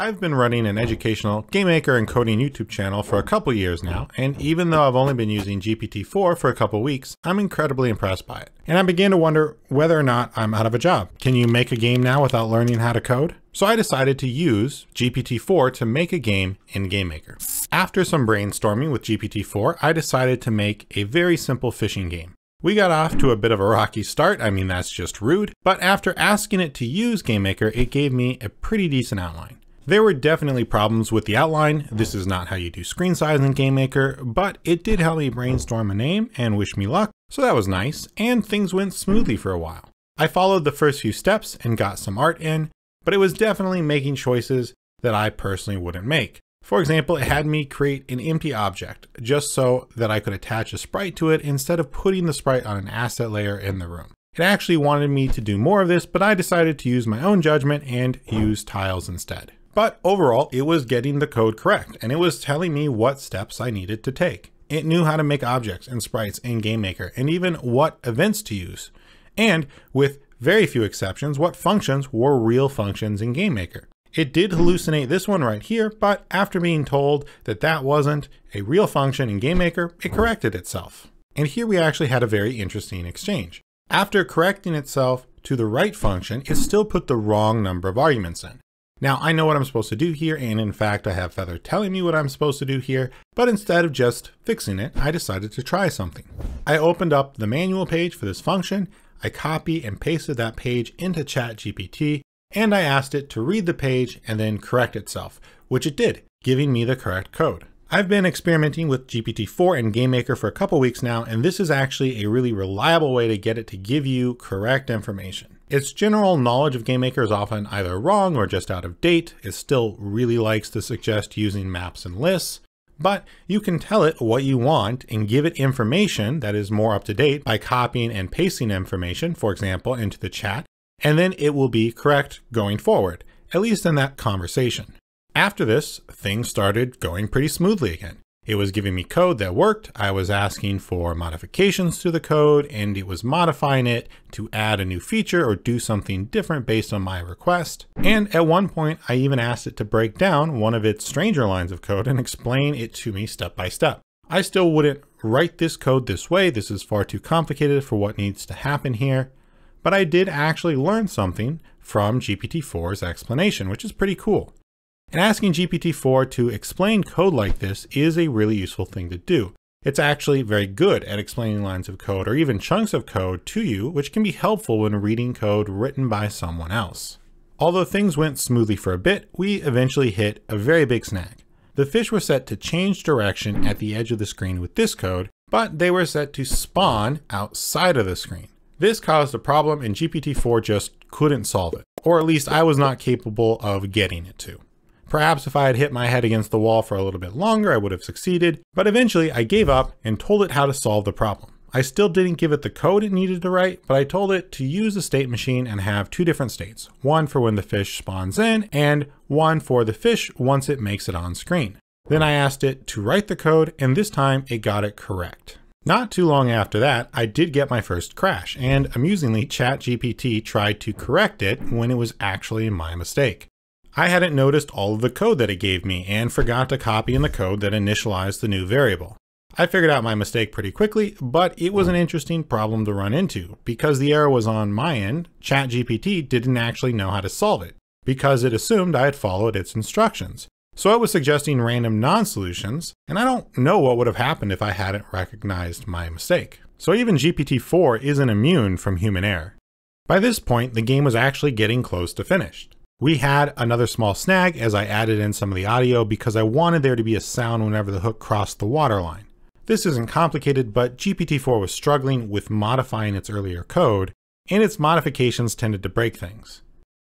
I've been running an educational game maker and coding YouTube channel for a couple years now, and even though I've only been using GPT-4 for a couple weeks, I'm incredibly impressed by it. And I began to wonder whether or not I'm out of a job. Can you make a game now without learning how to code? So I decided to use GPT-4 to make a game in GameMaker. After some brainstorming with GPT-4, I decided to make a very simple fishing game. We got off to a bit of a rocky start, I mean that's just rude, but after asking it to use GameMaker, it gave me a pretty decent outline. There were definitely problems with the outline. This is not how you do screen size in GameMaker, but it did help me brainstorm a name and wish me luck, so that was nice, and things went smoothly for a while. I followed the first few steps and got some art in, but it was definitely making choices that I personally wouldn't make. For example, it had me create an empty object just so that I could attach a sprite to it instead of putting the sprite on an asset layer in the room. It actually wanted me to do more of this, but I decided to use my own judgment and use tiles instead. But overall, it was getting the code correct, and it was telling me what steps I needed to take. It knew how to make objects and sprites in GameMaker, and even what events to use. And, with very few exceptions, what functions were real functions in GameMaker. It did hallucinate this one right here, but after being told that that wasn't a real function in GameMaker, it corrected itself. And here we actually had a very interesting exchange. After correcting itself to the right function, it still put the wrong number of arguments in. Now I know what I'm supposed to do here, and in fact I have Feather telling me what I'm supposed to do here, but instead of just fixing it, I decided to try something. I opened up the manual page for this function, I copy and pasted that page into ChatGPT, and I asked it to read the page and then correct itself, which it did, giving me the correct code. I've been experimenting with GPT-4 and GameMaker for a couple weeks now, and this is actually a really reliable way to get it to give you correct information. Its general knowledge of GameMaker is often either wrong or just out of date. It still really likes to suggest using maps and lists, but you can tell it what you want and give it information that is more up to date by copying and pasting information, for example, into the chat, and then it will be correct going forward, at least in that conversation. After this, things started going pretty smoothly again. It was giving me code that worked. I was asking for modifications to the code and it was modifying it to add a new feature or do something different based on my request. And at one point, I even asked it to break down one of its stranger lines of code and explain it to me step by step. I still wouldn't write this code this way. This is far too complicated for what needs to happen here. But I did actually learn something from GPT-4's explanation, which is pretty cool. And asking GPT-4 to explain code like this is a really useful thing to do. It's actually very good at explaining lines of code or even chunks of code to you, which can be helpful when reading code written by someone else. Although things went smoothly for a bit, we eventually hit a very big snag. The fish were set to change direction at the edge of the screen with this code, but they were set to spawn outside of the screen. This caused a problem and GPT-4 just couldn't solve it, or at least I was not capable of getting it to. Perhaps if I had hit my head against the wall for a little bit longer, I would have succeeded, but eventually I gave up and told it how to solve the problem. I still didn't give it the code it needed to write, but I told it to use the state machine and have two different states, one for when the fish spawns in and one for the fish once it makes it on screen. Then I asked it to write the code and this time it got it correct. Not too long after that, I did get my first crash, and amusingly, ChatGPT tried to correct it when it was actually my mistake. I hadn't noticed all of the code that it gave me and forgot to copy in the code that initialized the new variable. I figured out my mistake pretty quickly, but it was an interesting problem to run into. Because the error was on my end, ChatGPT didn't actually know how to solve it, because it assumed I had followed its instructions. So it was suggesting random non-solutions, and I don't know what would have happened if I hadn't recognized my mistake. So even GPT-4 isn't immune from human error. By this point, the game was actually getting close to finished. We had another small snag as I added in some of the audio because I wanted there to be a sound whenever the hook crossed the waterline. This isn't complicated, but GPT-4 was struggling with modifying its earlier code, and its modifications tended to break things.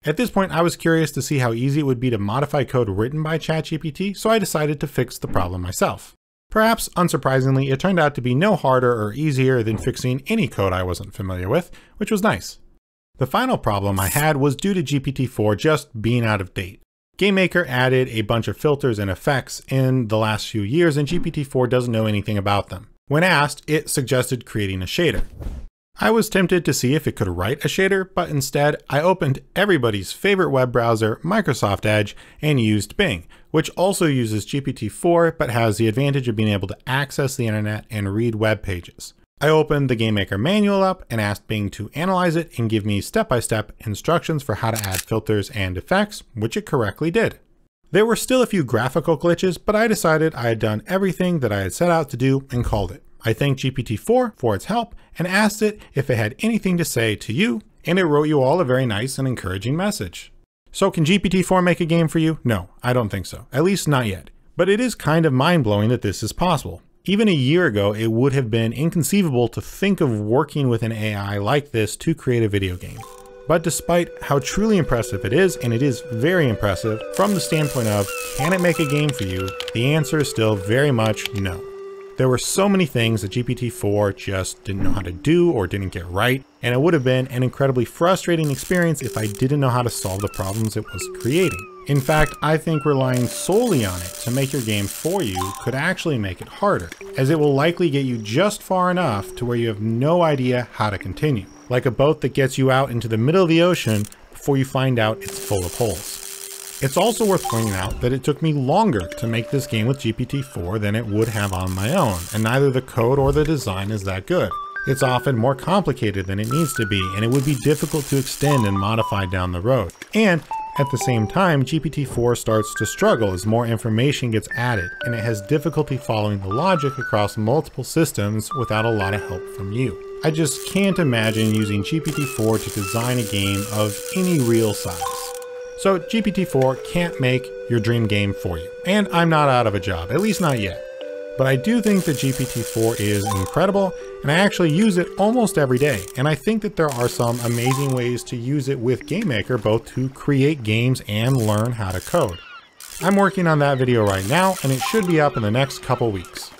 At this point, I was curious to see how easy it would be to modify code written by ChatGPT, so I decided to fix the problem myself. Perhaps unsurprisingly, it turned out to be no harder or easier than fixing any code I wasn't familiar with, which was nice. The final problem I had was due to GPT-4 just being out of date. GameMaker added a bunch of filters and effects in the last few years and GPT-4 doesn't know anything about them. When asked, it suggested creating a shader. I was tempted to see if it could write a shader, but instead I opened everybody's favorite web browser, Microsoft Edge, and used Bing, which also uses GPT-4 but has the advantage of being able to access the internet and read web pages. I opened the GameMaker manual up and asked Bing to analyze it and give me step-by-step -step instructions for how to add filters and effects, which it correctly did. There were still a few graphical glitches, but I decided I had done everything that I had set out to do and called it. I thanked GPT-4 for its help and asked it if it had anything to say to you, and it wrote you all a very nice and encouraging message. So can GPT-4 make a game for you? No, I don't think so. At least not yet. But it is kind of mind-blowing that this is possible. Even a year ago, it would have been inconceivable to think of working with an AI like this to create a video game. But despite how truly impressive it is, and it is very impressive, from the standpoint of, can it make a game for you? The answer is still very much no. There were so many things that GPT-4 just didn't know how to do or didn't get right, and it would have been an incredibly frustrating experience if I didn't know how to solve the problems it was creating. In fact, I think relying solely on it to make your game for you could actually make it harder, as it will likely get you just far enough to where you have no idea how to continue, like a boat that gets you out into the middle of the ocean before you find out it's full of holes. It's also worth pointing out that it took me longer to make this game with GPT-4 than it would have on my own, and neither the code or the design is that good. It's often more complicated than it needs to be, and it would be difficult to extend and modify down the road. And at the same time, GPT-4 starts to struggle as more information gets added, and it has difficulty following the logic across multiple systems without a lot of help from you. I just can't imagine using GPT-4 to design a game of any real size. So GPT-4 can't make your dream game for you. And I'm not out of a job, at least not yet. But I do think that GPT-4 is incredible, and I actually use it almost every day. And I think that there are some amazing ways to use it with GameMaker, both to create games and learn how to code. I'm working on that video right now, and it should be up in the next couple weeks.